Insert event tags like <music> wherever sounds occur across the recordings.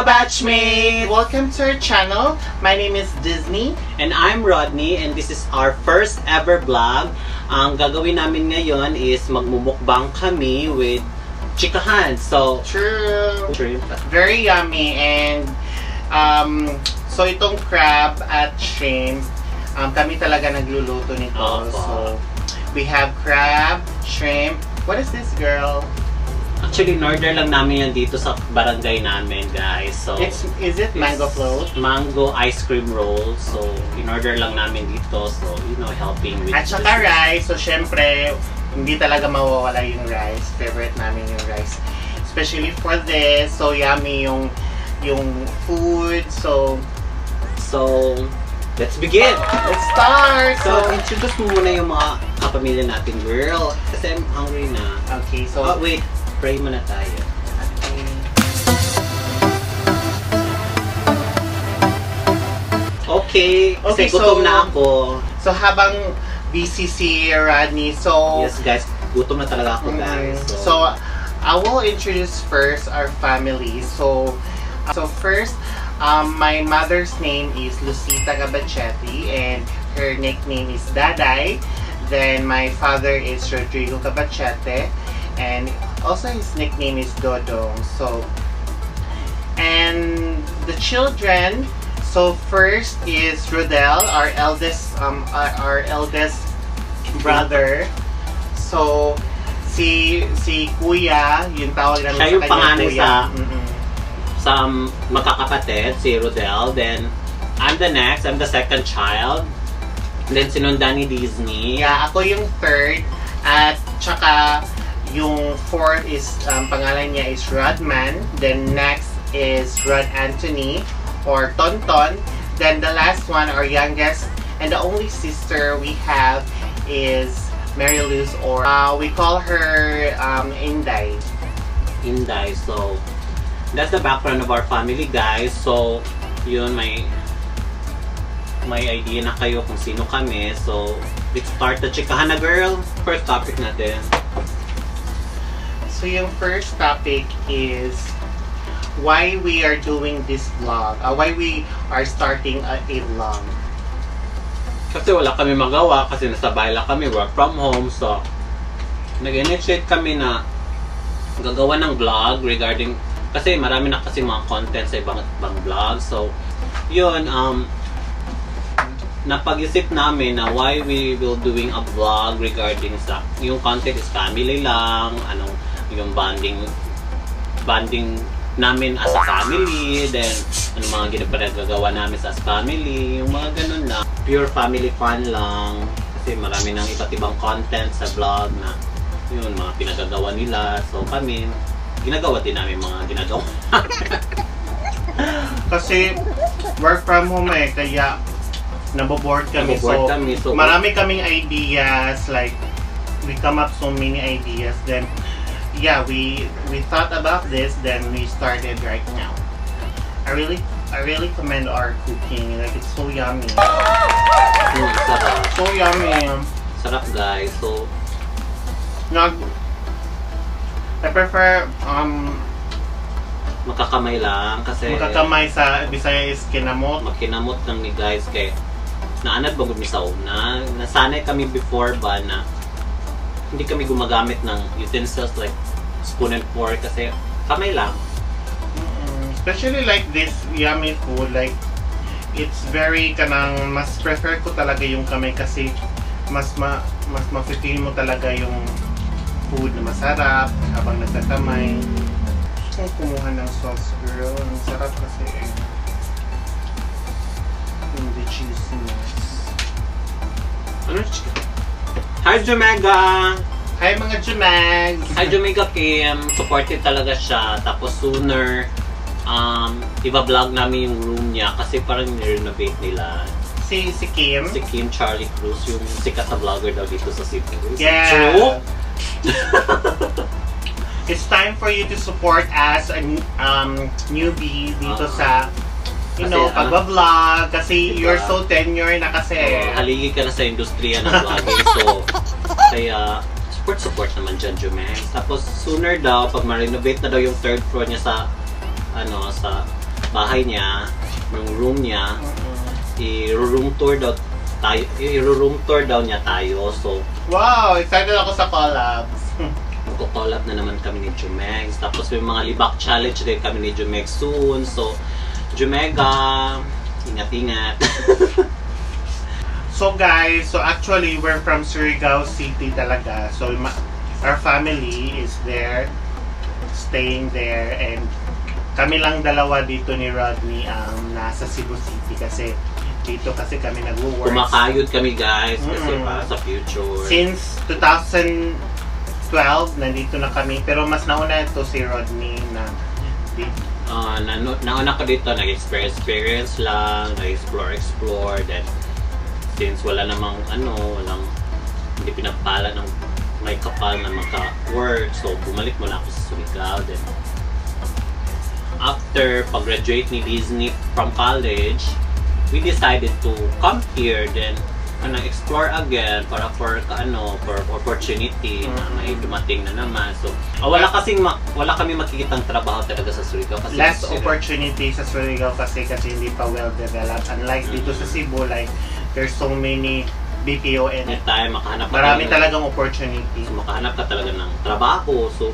kabatchmate! Welcome to our channel. My name is Disney. And I'm Rodney and this is our first ever vlog. Ang gagawin namin ngayon is magmumukbang kami with chikahan. So, True. shrimp. Very yummy and um, so itong crab at shrimp, um, kami talaga nagluluto nito. Opo. So we have crab, shrimp. What is this, girl? Actually, in-order lang namin yan dito sa barangay namin, guys. So, It's is it mango float? Mango ice cream roll. So, in-order lang namin dito. So, you know, helping with At saka rice. So syempre, hindi talaga mawawala yung rice. Favorite namin yung rice. Especially for this. So yummy yung yung food. So So, let's begin! let's start. So, So introduce mo muna yung mga kapamilya natin, girl. Kasi I'm hungry na. okay, so Oh, wait. Pray muna tayo. Okay. Kasi Okay, so- gutom na ako. So habang busy si Rodney, so Yes, guys. Gutom na talaga ako, Mm, guys. so I will introduce first our family. So so first um, my mother's name is Lucita Cabachetti and her nickname is Daday. Then my father is Rodrigo Cabachete and also his nickname is Dodong. So and the children so first is Rodel, our eldest um our, our eldest brother. So si si Kuya, yung tawag namin Siya sa yung kanya panganay Kuya. sa- Mm-mm. sa magkakapatid, si Rodel. Then, I'm the next. I'm the second child. Then, sinundan ni Disney. Yeah, ako yung third at tsaka yung fourth is um, pangalan niya is Rodman. Then next is Rod Anthony or Tonton. Then the last one, our youngest and the only sister we have is Mary Luz or uh, we call her um, Inday. Inday. So, that's the background of our family, guys. So, yun, may may idea na kayo kung sino kami. So, let's start the chikahan na girl. First topic natin. So yung first topic is why we are doing this vlog. Uh, why we are starting a, a vlog. Kasi wala kami magawa kasi nasa bahay lang kami, work from home. So, nag-initiate kami na gagawa ng vlog regarding kasi marami na kasi mga content sa ibang, ibang vlog. So, yun, um, napag-isip namin na why we will doing a vlog regarding sa yung content is family lang, anong yung bonding bonding namin as a family, then ano mga ginagagawa namin sa as family, yung mga ganun lang. Pure family fun lang. Kasi marami ng iba't ibang content sa vlog na yun, mga pinagagawa nila. So kami, ginagawa din namin mga ginagawa. <laughs> Kasi work from home eh, kaya naboboard kami. Naboboard so, kami, so- marami kaming ideas, like, we come up so many ideas. Then, yeah, we we thought about this, then we started right now. I really, I really commend our cooking. Like, it's so yummy. Sarap. So yummy. Sarap guys. So, Nag, I prefer, um, makakamay lang kasi Magkakamay sa Bisaya is kinamot. makinamot lang ni guys kay naanad ba mi sa una nasanay kami before ba na hindi kami gumagamit ng utensils like spoon and fork kasi kamay lang Especially like this yummy food, like it's very kanang mas prefer ko talaga yung kamay kasi mas ma mas ma-feel mo talaga yung food na masarap habang nagkakamay. Gusto kong kumuha ng sauce girl. Ang sarap kasi eh. Yung the juiciness. ano ch- Hi Jamega! Hi mga Jumags! Hi Jamega Kim! Supportive talaga siya tapos sooner um, iba-vlog namin yung room niya kasi parang ni-renovate nila Si, si Kim. si Kim Charlie Cruz yung sikat na vlogger daw dito sa Cebu Yeah. True? It's time for you to support us a um, newbie dito Ah. sa you Kasi, know, pagbablog kasi Diba? you're so tenure na kasi. Uh, haligi ka na sa industriya ng vlogging. so, <laughs> kaya support-support naman dyan, Jumex. Tapos, sooner daw, pag ma-renovate na daw yung third floor niya sa, ano, sa bahay niya, yung room niya, i-room tour daw tayo, i-room tour daw niya tayo. So, Wow, excited ako sa collabs. <laughs> magko-collab na naman kami ni Jumex. Tapos may mga libak challenge din kami ni Jumex soon. So, Jumega, ingat-ingat. <laughs> So guys, so actually we're from Surigao City talaga. So our family is there, staying there and kami lang dalawa dito ni Rodney ang nasa Cebu City kasi dito kasi kami nag-work. Kumakayod kami guys kasi Mm-mm. para sa future. Since 2012, nandito na kami. Pero mas nauna ito si Rodney na dito. Uh, na, nauna ko dito, nag-experience experience lang, nag-explore explore, then since wala namang ano, walang hindi pinagpala ng may kapal na maka-work, so bumalik muna ako sa Surigao, then after pag-graduate ni Disney from college, we decided to come here, then ano, explore again para for ano for opportunity na Mhm. may dumating na naman so ah, wala kasing ma- wala kami makikitang trabaho talaga sa Surigao kasi Less Surigao- opportunity sa Surigao kasi kasi hindi pa well developed. Unlike dito sa Cebu, like there's so many BPO and anytime makahanap ka marami talaga- talagang opportunity. so, makahanap ka talaga ng trabaho so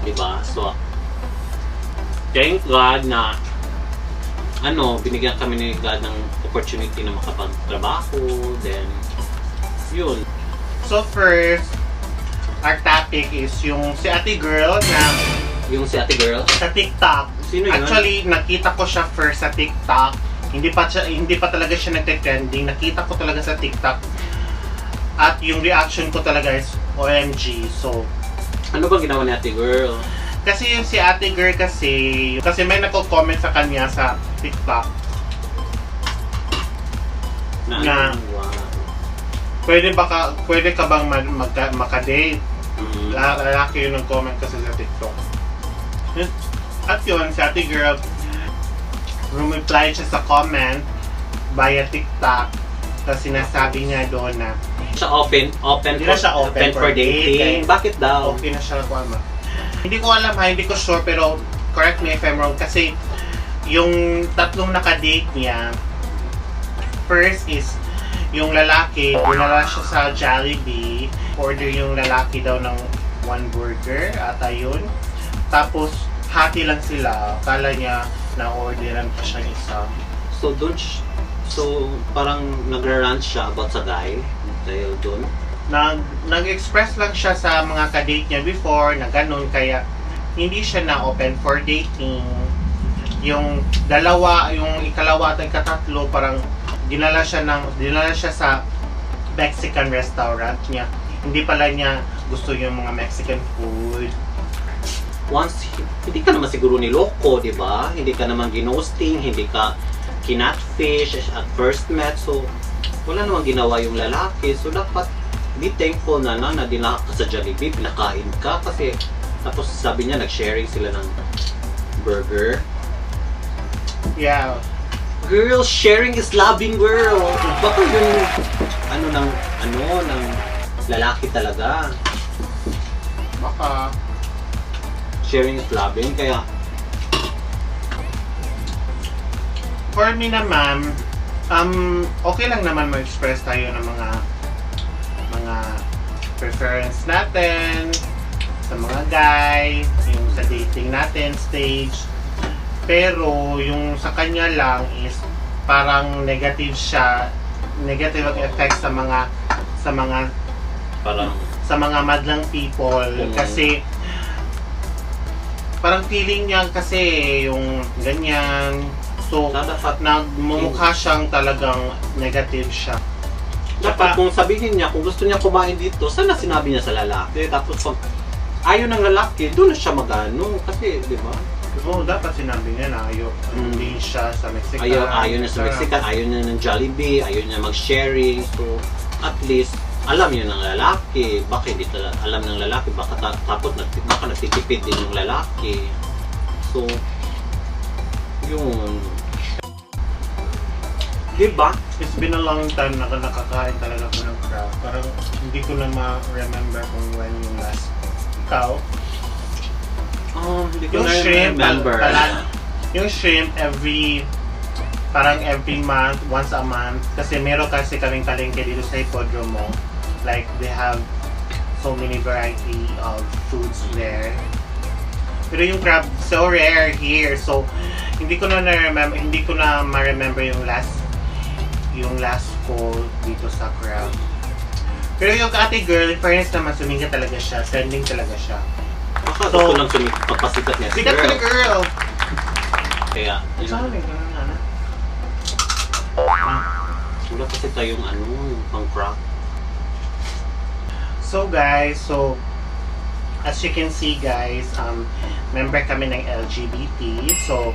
di ba so thank God na ano binigyan kami ni God ng opportunity na makapagtrabaho then yun So first, our topic is yung si ate girl na yung si ate girl sa TikTok. Sino yun? Actually, nakita ko siya first sa TikTok. Hindi pa siya, hindi pa talaga siya nagte-trending. Nakita ko talaga sa TikTok. At yung reaction ko talaga is OMG. So, ano bang ginawa ni ate girl kasi yung si ate girl kasi, kasi may nako-comment sa kanya sa TikTok. na, Na- wow. Pwede ba ka, pwede ka bang mag, magka- makadate? Mhm. La- lalaki yung nag-comment kasi sa TikTok. At yun, si ate girl, rumeply siya sa comment via TikTok. Tapos sinasabi niya doon na siya open open na siya open for dating. dating bakit daw okay na siya ko ama. Hindi ko alam ha, hindi ko sure pero correct me if I'm wrong. Kasi yung tatlong nakadate niya first is yung lalaki, dinala siya sa Jollibee order yung lalaki daw ng one burger at ayun tapos hati lang sila. Kala niya na orderan pa siya isa. So doon sh- so parang nagra-rant siya about sa guy dahil doon. Nag nag-express lang siya sa mga kadate niya before na ganun kaya hindi siya na open for dating yung dalawa yung ikalawa at ikatatlo parang dinala siya ng dinala siya sa Mexican restaurant niya hindi pala niya gusto yung mga Mexican food Once hindi ka naman siguro niloko, 'di ba? Hindi ka naman ginosting, hindi ka kinatfish at first met. So wala namang ginawa yung lalaki. So dapat be thankful na na, na dinala ka sa Jollibee, pinakain ka kasi tapos sabi niya nag-sharing sila ng burger. yeah Girl, sharing is loving, girl. Baka yun yung ano ng ano ng lalaki talaga. baka Sharing is loving kaya for me naman, um, okay lang naman ma-express tayo ng mga preference natin sa mga guy, yung sa dating natin stage. Pero yung sa kanya lang is parang negative siya, negative effect sa mga sa mga parang sa mga madlang people Mm. kasi parang feeling niya kasi yung ganyan so nagmumukha siyang talagang negative siya dapat kung sabihin niya kung gusto niya kumain dito, sana sinabi niya sa lalaki. Tapos pag ayaw ng lalaki, doon na siya magano kasi, 'di ba? Oo, dapat sinabi niya na ayaw Mm. hindi siya sa Mexican Ayaw ayaw niya sa Mexican, ayaw niya ng Jollibee, ayaw niya mag-sharing. So at least alam niya ng lalaki, baka hindi alam ng lalaki, baka ta- tapos baka nagtitipid din yung lalaki. So yun. Diba? It's been a long time na nakakain talaga ko ng crab. Parang hindi ko na ma-remember kung when yung last. Ikaw? Oh, hindi ko Yung na shrimp, remember. talan, yung shrimp every parang every month, once a month. Kasi meron kasi kaming palengke dito sa Hipodromo. Like, they have so many variety of foods there. Pero yung crab, so rare here. So, hindi ko na na-remember, hindi ko na ma-remember yung last yung last ko dito sa crab. Pero yung ate girl, in fairness naman, sumikat talaga siya. Trending talaga siya. Baka So- gusto lang sumikat, papasikat niya si Sikat ka girl. na! Kaya, Ang saan may ganun, ano? wala kasi tayong ano, pang crack. So guys, so as you can see guys, um, member kami ng LGBT. So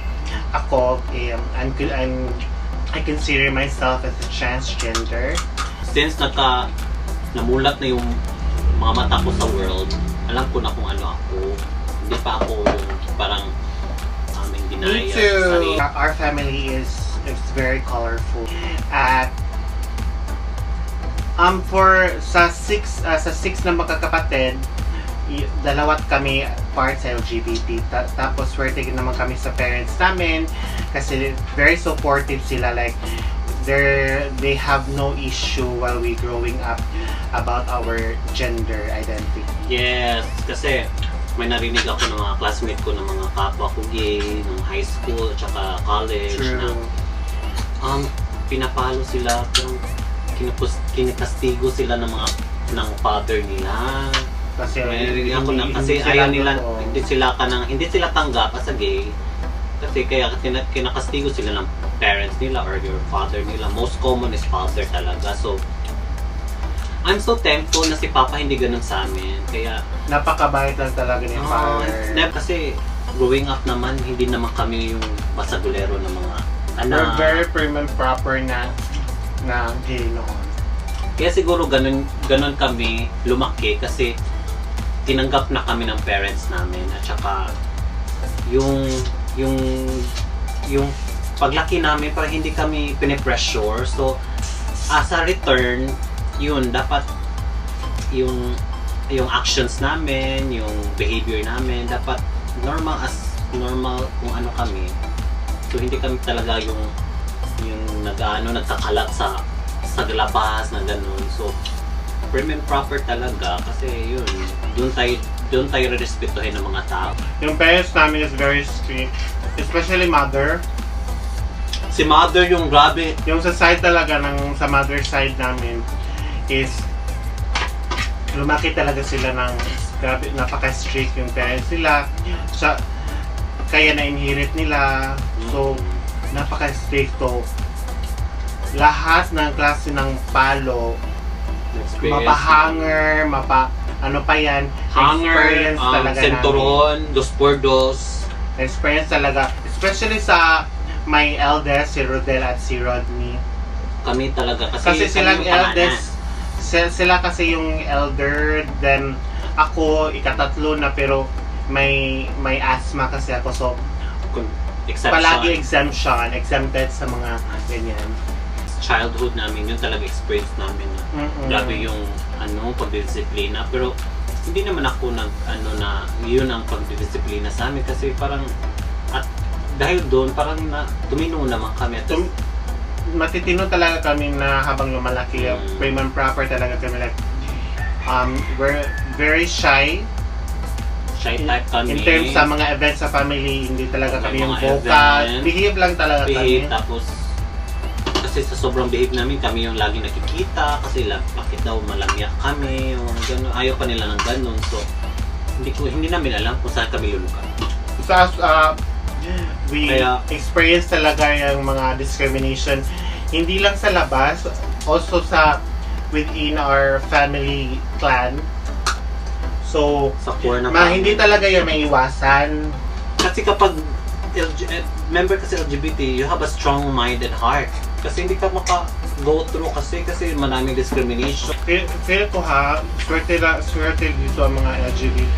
ako, um, I'm, I'm, I consider myself as a transgender. Since naka, namulat na yung mga mata ko sa world, alam ko na kung ano ako. Hindi pa ako yung parang um, in denial. Me too. Our, family is is very colorful. At um for sa six uh, sa six na magkakapatid, dalawat kami part sa LGBT. Ta- tapos swerte naman kami sa parents namin kasi very supportive sila like they they have no issue while we growing up about our gender identity. Yes, kasi may narinig ako ng mga classmate ko ng mga kapwa ko gay, ng high school, at saka college, na um, pinapalo sila, parang kinapus, kinikastigo sila ng mga ng father nila. Kasi May narinig ako na kasi ayaw nila, hindi sila ka nang, hindi sila tanggap as a gay. Kasi kaya kina- kinakastigo sila ng parents nila or your father nila. Most common is father talaga. So, I'm so thankful na si Papa hindi ganun sa amin. Kaya, napakabait lang talaga ni Ah, father. never, kasi growing up naman, hindi naman kami yung basagulero ng mga We're anak. very prim and proper na na gay noon. Kaya siguro ganun, ganun kami lumaki kasi tinanggap na kami ng parents namin at saka yung yung yung paglaki namin parang hindi kami pinipressure. So as a return yun dapat yung yung actions namin yung behavior namin dapat normal as normal kung ano kami. So hindi kami talaga yung yung nag-ano nagkakalat sa sa labas na ganun. So prim and proper talaga kasi yun doon tayo doon tayo respetuhin ng mga tao Yung parents namin is very strict. Especially mother. si mother yung grabe Yung sa side talaga ng sa mother side namin is lumaki talaga sila ng grabe, napaka-strict yung parents nila. Sa, kaya na-inherit nila. So, napaka-strict. So, lahat ng klase ng palo, mapa-hanger, mapa, ano pa yan, hanger experience um, talaga namin. centuron dos por dos Experience talaga. Especially sa my eldest, si Rodel at si Rodney. kami talaga kasi, Kasi silang eldest, sila, sila kasi yung elder, then ako, ikatatlo na pero may may asthma kasi ako. So, exception palagi exemption, exempted sa mga ganyan. Childhood namin yun talaga experience namin na grabe yung ano pagdisiplina. Pero hindi naman ako nag ano na yun ang pagdisiplina sa amin. Kasi parang at dahil doon parang na tumino naman kami. At Tum- matitino talaga kami na habang lumalaki, Mm. prim and proper talaga kami like um, we're very shy. Shy type kami. In terms sa mga events sa family, hindi talaga kami yung vocal. Behave lang talaga behave kami. tapos kasi sa sobrang behave namin kami yung lagi nakikita. Kasi la, bakit daw malamya kami yung gano'n ayaw pa nila ng gano'n so hindi ko hindi namin alam kung saan kami lulukan So, as, uh, we Kaya- experience talaga yung mga discrimination hindi lang sa labas also sa within our family clan. So sa core na ma, hindi talaga yung maiwasan Kasi kapag LG, eh, member kasi LGBT, you have a strong-minded heart. Kasi hindi ka maka-go through kasi kasi maraming discrimination. feel, feel ko ha swerte, na, swerte dito ang mga LGBT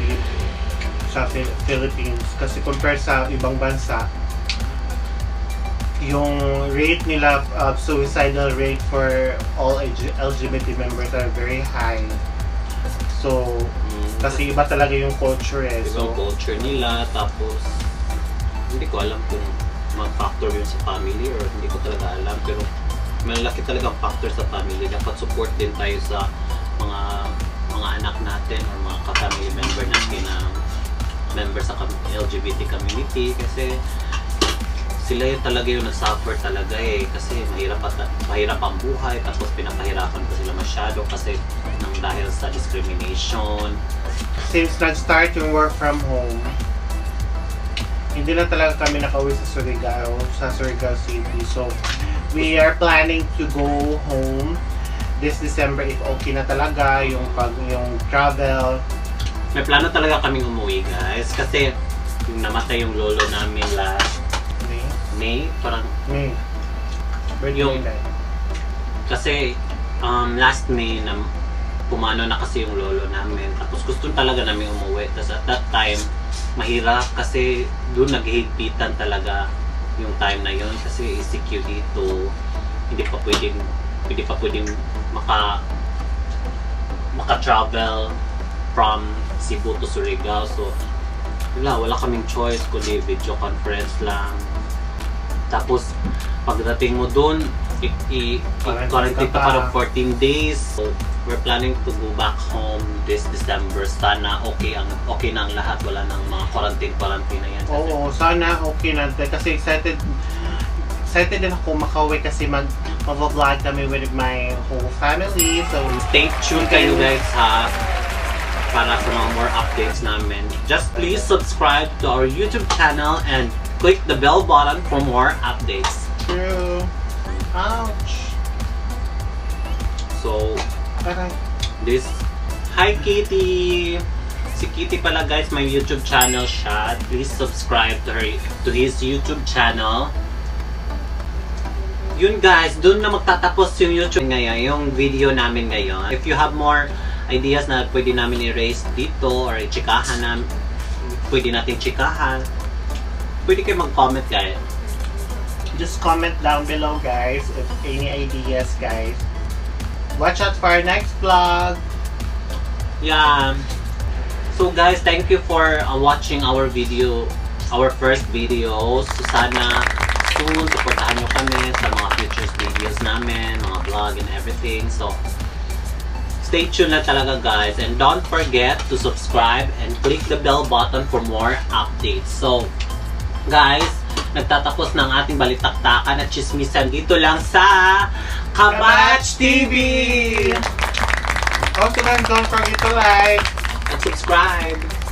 sa Phil- Philippines. Kasi compare sa ibang bansa yung rate nila of suicidal rate for all LG- LGBT members are very high. So Mm, kasi iba talaga yung culture eh. Ibang so culture nila, tapos hindi ko alam kung mag-factor yun sa family or hindi ko talaga alam. Pero malaki talaga ang factor sa family. Dapat support din tayo sa mga mga anak natin or mga ka-family member natin na member sa LGBT community. Kasi sila yung talaga yung nasuffer talaga eh. Kasi mahirap, at, mahirap ang buhay tapos pinapahirapan ko sila masyado kasi nang dahil sa discrimination. Since nag-start yung work from home, hindi na talaga kami nakauwi sa Surigao, sa Surigao City. So, we are planning to go home this December if okay na talaga yung pag yung travel. may plano talaga kaming umuwi guys kasi yung namatay yung lolo namin last May, May parang may. Birthday Yung- na. kasi um, last May na pumano na kasi yung lolo namin tapos gusto talaga namin umuwi tapos at that time mahirap kasi doon naghihigpitan talaga yung time na yun kasi ECQ dito hindi pa pwedeng hindi pa pwedeng maka maka-travel from Cebu to Surigao. So wala, wala kaming choice kundi video conference lang. Tapos pagdating mo doon i-quarantine ka pa ng 14 days. So we're planning to go back home this December sana okay ang okay na ang lahat wala nang mga quarantine quarantine na yan kasi Oo, sana okay na. Kasi excited excited din ako makauwi kasi mag mag-vlog kami with my whole family. So, stay tuned kayo guys ha para sa mga more updates namin. Just please subscribe to our YouTube channel and click the bell button for more updates. true. Ouch. So, Parang, this Hi Kitty! Si Kitty pala guys, may YouTube channel siya. Please subscribe to her to his YouTube channel. Yun guys, dun na magtatapos yung YouTube ngayon, yung video namin ngayon. If you have more ideas na pwede namin i-raise dito or i-chikahan na pwede natin chikahan, pwede kayo mag-comment guys. just comment down below guys if any ideas guys. Watch out for our next vlog. Yeah. So guys, thank you for uh, watching our video, our first video. So sana soon supportahan nyo kami sa mga future videos namin, mga vlog and everything. So stay tuned na talaga guys and don't forget to subscribe and click the bell button for more updates. So guys, nagtatapos ng ating balitaktakan at chismisan dito lang sa Kabatch TV! Also, guys, don't forget to like, And subscribe!